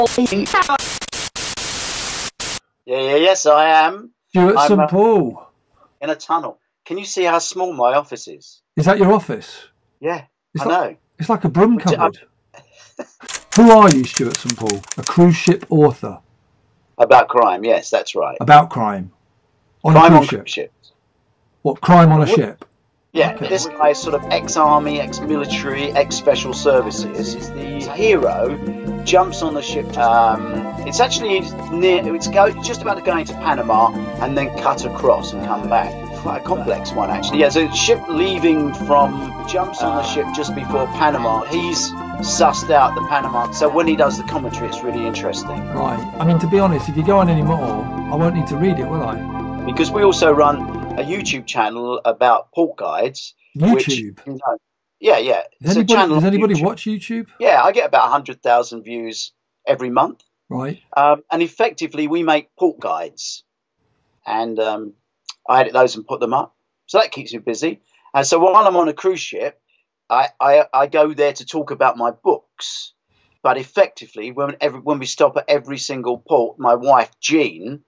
Yeah, yeah, yes, I am Stuart I'm, St uh, Paul. in a tunnel. Can you see how small my office is? Is that your office? Yeah, It's I like- know. It's like a broom Which, cupboard. Who are you, Stuart St Paul? A cruise ship author About crime, yes, that's right. about crime on Crime a on cruise ship. cruise ships. What crime on a What- ship? Yeah, Okay. this guy is sort of ex-army, ex-military, ex-special services. He's the hero jumps on the ship. Um, it's actually near. It's go, just about to go into Panama and then cut across and come back. Quite a complex one, actually. Yeah, so ship leaving from jumps on the ship just before Panama. He's sussed out the Panama. So when he does the commentary, it's really interesting Right. I mean, to be honest, if you go on any more, I won't need to read it, will I? because we also run a YouTube channel about port guides. which, YouTube. you know, yeah, yeah. Does It's anybody, channel does anybody YouTube. watch YouTube? Yeah, I get about 100,000 views every month. Right. Um, and effectively, we make port guides. And um, I edit those and put them up. So that keeps me busy. And so while I'm on a cruise ship, I, I, I go there to talk about my books. But effectively, when, every, when we stop at every single port, my wife, Jean,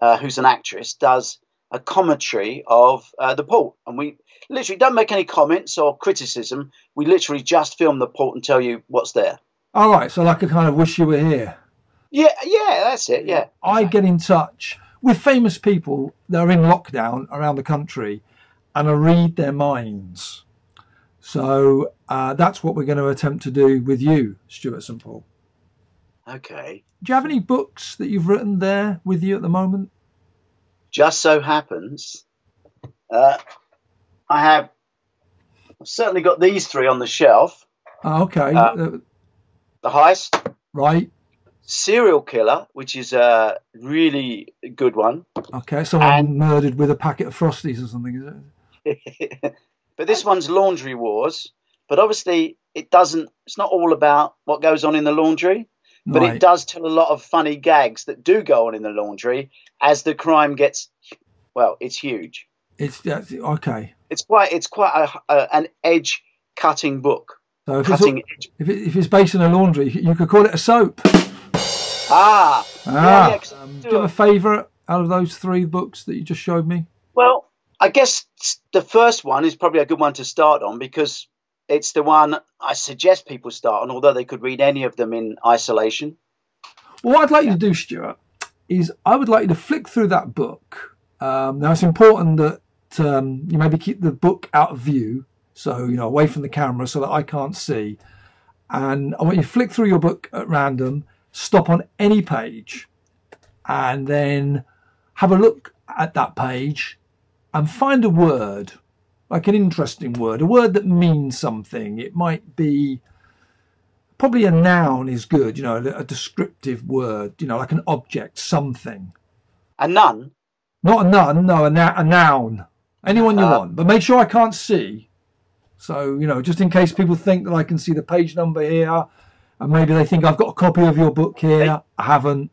uh, who's an actress, does a commentary of uh, the port. And we literally don't make any comments or criticism. We literally just film the port and tell you what's there. All right. So, like, I kind of wish you were here. Yeah, yeah, that's it. Yeah. I get in touch with famous people that are in lockdown around the country and I read their minds. So uh, that's what we're going to attempt to do with you, Stuart St. Paul. Okay. Do you have any books that you've written there with you at the moment? Just so happens, uh, I have I've certainly got these three on the shelf: Oh, okay. Uh, Uh, the heist, right. serial killer, which is a really good one, Okay. Someone and- murdered with a packet of Frosties or something, is it? but this one's laundry wars. But obviously, it doesn't. It's not all about what goes on in the laundry. But right. it does tell a lot of funny gags that do go on in the laundry as the crime gets. Well, it's huge. It's that's, okay. It's quite. It's quite a, a, an edge-cutting book. So if it's, Cutting edge. if, it, if it's based on a laundry, you could call it a soap. Ah, Ah. yeah, Um, do you have a- a favourite out of those three books that you just showed me? Well, I guess the first one is probably a good one to start on because it's the one I suggest people start on, although they could read any of them in isolation. Well, what I'd like you to do, Stuart, is I would like you to flick through that book. Um, now, it's important that um, you maybe keep the book out of view, so you know away from the camera, so that I can't see. And I want you to flick through your book at random, stop on any page, and then have a look at that page and find a word, like an interesting word, a word that means something. It might be probably a noun is good, you know, a descriptive word, you know, like an object, something. A none. Not a nun, no, a, na- a noun. Anyone you Uh, want, but make sure I can't see. So, you know, just in case people think that I can see the page number here, and maybe they think I've got a copy of your book here. I haven't.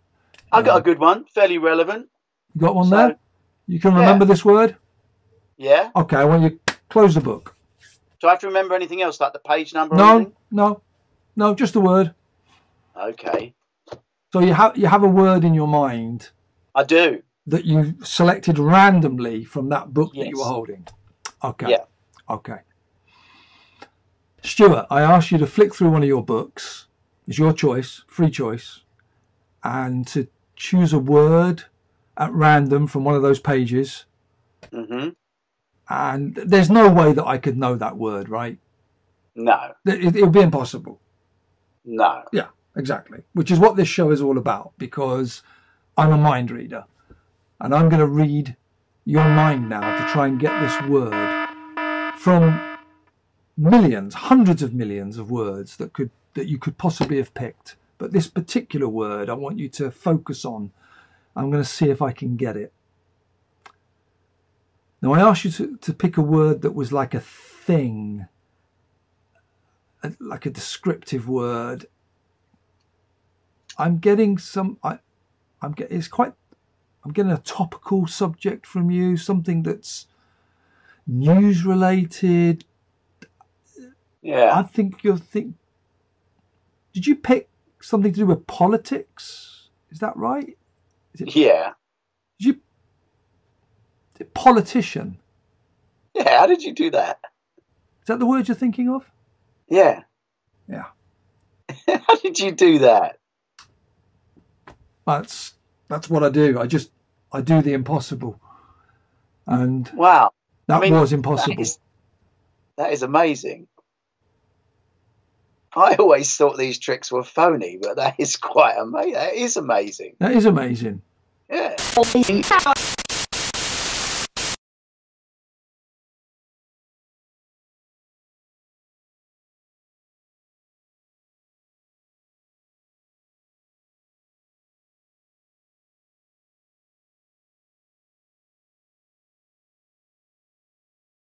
I got a good one, fairly relevant. You got one So- there? You can Yeah. remember this word? Yeah. Okay, I want you to close the book. Do I have to remember anything else, like the page number? No, no, no, just a word. Okay, So you have you have a word in your mind I do. That you selected randomly from that book that you were holding. Okay. Yeah. Okay. Stuart, I asked you to flick through one of your books. It's your choice, free choice, and to choose a word at random from one of those pages. Mm-hmm. And there's no way that I could know that word, right? No, It, it would be impossible. no. Yeah, exactly. Which is what this show is all about because I'm a mind reader and I'm going to read your mind now to try and get this word from millions, hundreds of millions of words that could that you could possibly have picked. But this particular word I want you to focus on. I'm going to see if I can get it. Now I asked you to, to pick a word that was like a thing, a- like a descriptive word. I'm getting some. I, I'm get. It's quite. I'm getting a topical subject from you. Something that's news related. Yeah. I think you're think. Did you pick something to do with politics. Is that right? Yeah. Did you politician? Yeah. How did you do that? Is that the word you're thinking of? Yeah. Yeah. how did you do that? That's that's what I do. I just I do the impossible, and Wow. that I mean, was impossible. is, that is amazing. I always thought these tricks were phony, but that is quite amazing. That is amazing. that is amazing. Yeah.